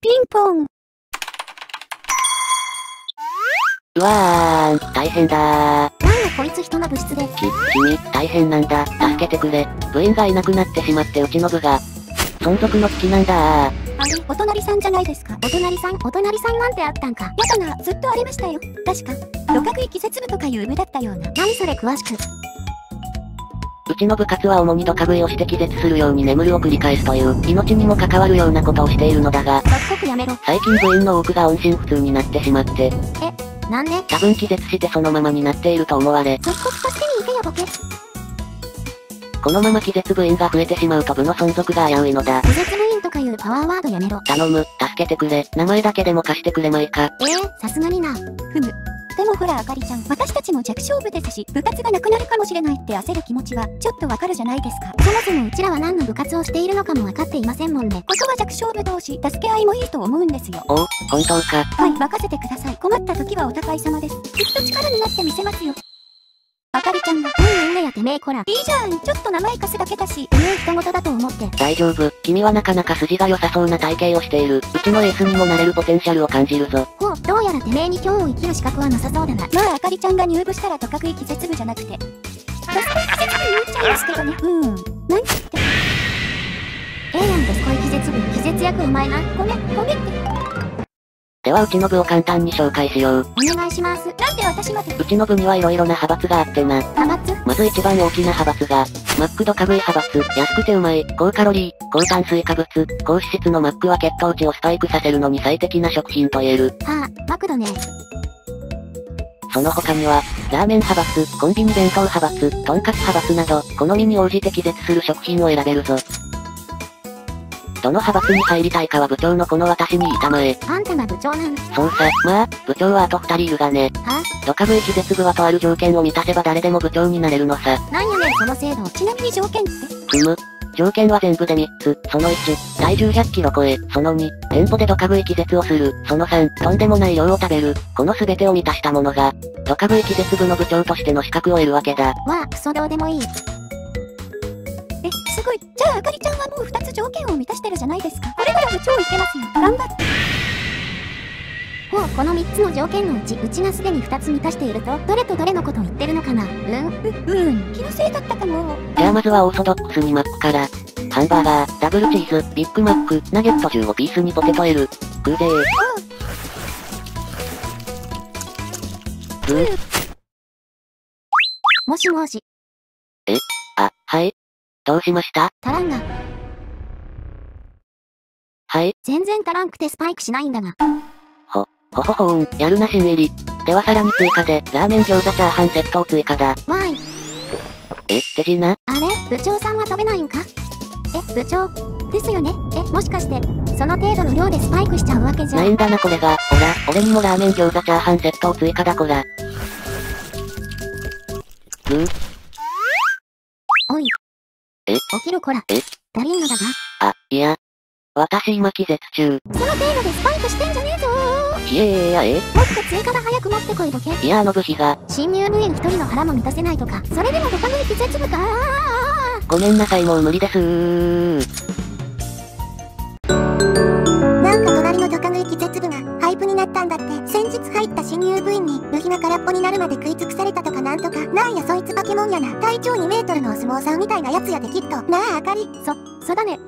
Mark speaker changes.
Speaker 1: ピンポン。
Speaker 2: うわーん、大変だー。
Speaker 1: なんだこいつ人の部室で。
Speaker 2: き、君、大変なんだ。助けてくれ。部員がいなくなってしまってうちの部が、存続の危機なんだー。
Speaker 1: あれ、お隣さんじゃないですか。お隣さん、お隣さんなんてあったんか。やだな、ずっとありましたよ。確か、六角い季節部とかいう部だったような。何それ詳しく。
Speaker 2: うちの部活は主にドカ食いをして気絶するように眠るを繰り返すという、命にも関わるようなことをしているのだが。最近部員の多くが音信不通になってしまって、
Speaker 1: なんで？
Speaker 2: 多分気絶してそのままになっていると思われ。このまま気絶部員が増えてしまうと部の存続が危ういのだ。
Speaker 1: 気絶部員とかいうパワーワードやめろ。
Speaker 2: 頼む、助けてくれ、名前だけでも貸してくれまいか。
Speaker 1: えー、さすがにな。ふむ。でもほらあかりちゃん、私たちも弱小部ですし、部活がなくなるかもしれないって焦る気持ちは、ちょっとわかるじゃないですか。そもそもうちらは何の部活をしているのかも分かっていませんもんね。ここは弱小部同士、助け合いもいいと思うんですよ。
Speaker 2: おう、本当か。
Speaker 1: はい、任せてください。困った時はお互い様です。きっと力になってみせますよ。あかりちゃんが、
Speaker 3: うんうんねやてめえこら。
Speaker 1: いいじゃん、ちょっと名前貸すだけだし。
Speaker 3: てめえ人事だと思って。
Speaker 2: 大丈夫、君はなかなか筋が良さそうな体型をしている。うちのエースにもなれるポテンシャルを感じるぞ。
Speaker 3: ほう、どうやらてめえに今日を生きる資格はなさそうだな。
Speaker 1: まああかりちゃんが入部したらとかくい気絶部じゃなくて。とかくい気絶部言っちゃいますけどね。うん。何って。
Speaker 3: ええやんどすこい気絶部、気絶役お前な。
Speaker 1: ごめん、ごめんって。
Speaker 2: ではうちの部を簡単に紹介しよう。
Speaker 3: お願いします。
Speaker 1: なんで私まで
Speaker 2: うちの部には色々な派閥があってな。
Speaker 3: 派閥？
Speaker 2: まず一番大きな派閥が、マックドカグイ派閥、安くてうまい、高カロリー、高炭水化物、高脂質のマックは血糖値をスパイクさせるのに最適な食品と言える。
Speaker 3: はあ、マクドね。
Speaker 2: その他には、ラーメン派閥、コンビニ弁当派閥、とんかつ派閥など、好みに応じて気絶する食品を選べるぞ。どの派閥に入りたいかは部長のこの私に言いたまえ。
Speaker 3: あんたが部長なん
Speaker 2: そうさ、まあ、部長はあと二人いるがね。
Speaker 3: は？
Speaker 2: ドカブイ気絶部はとある条件を満たせば誰でも部長になれるのさ。
Speaker 3: なんやねんその制度。
Speaker 1: ちなみに条件って？
Speaker 2: ふむ。条件は全部で3つ。その1、体重100キロ超え。その2、店舗でドカ食い気絶をする。その3、とんでもない量を食べる。この全てを満たした者が、ドカ食い気絶部の部長としての資格を得るわけだ。
Speaker 3: わあ、クソどうでもいい。
Speaker 1: え、すごい。じゃああかりちゃんはもう2つ条件を満たしてるじゃないですか。これなら部長いけますよ。頑張って。
Speaker 3: ほう、この3つの条件のうち、うちがすでに2つ満たしていると、どれとどれのこと言ってるのかなうん？
Speaker 1: う、うん。気のせいだったかも。
Speaker 2: じゃあまずはオーソドックスにマックから。ハンバーガー、ダブルチーズ、ビッグマック、ナゲット15ピースにポテト L。食うぜー。ふう、
Speaker 3: もしもし、
Speaker 2: あ、はい？どうしました？
Speaker 3: 足らんが、
Speaker 2: はい？
Speaker 3: 全然足らんくてスパイクしないんだが。
Speaker 2: ほほほーん、やるなしん入り。ではさらに追加で、ラーメン餃子チャーハンセットを追加だ。
Speaker 3: わーい。
Speaker 2: え、手品？
Speaker 3: あれ？部長さんは食べないんか？え、部長？ですよねえ、もしかして、その程度の量でスパイクしちゃうわけじゃ。
Speaker 2: ないんだなこれが。ほら、俺にもラーメン餃子チャーハンセットを追加だこら。ぐー、
Speaker 3: こら。
Speaker 2: え？
Speaker 3: だりんのだが。
Speaker 2: あ、いや。私今気絶中。
Speaker 1: その程度でスパイクしてんじゃねえぞ
Speaker 2: いえいえいやえ？
Speaker 1: もっと追加だ早く持ってこいボケ。
Speaker 2: いやあの部費が、
Speaker 3: 新入部員一人の腹も満たせないとか。
Speaker 1: それでもドカ食い気絶部か
Speaker 2: ごめんなさいもう無理ですー。
Speaker 4: が空っぽになるまで食い尽くされたとかなんとか。なんやそいつ化け物やな。体長2メートルのお相撲さんみたいなやつやできっと。なああかり。
Speaker 3: そ、そだね。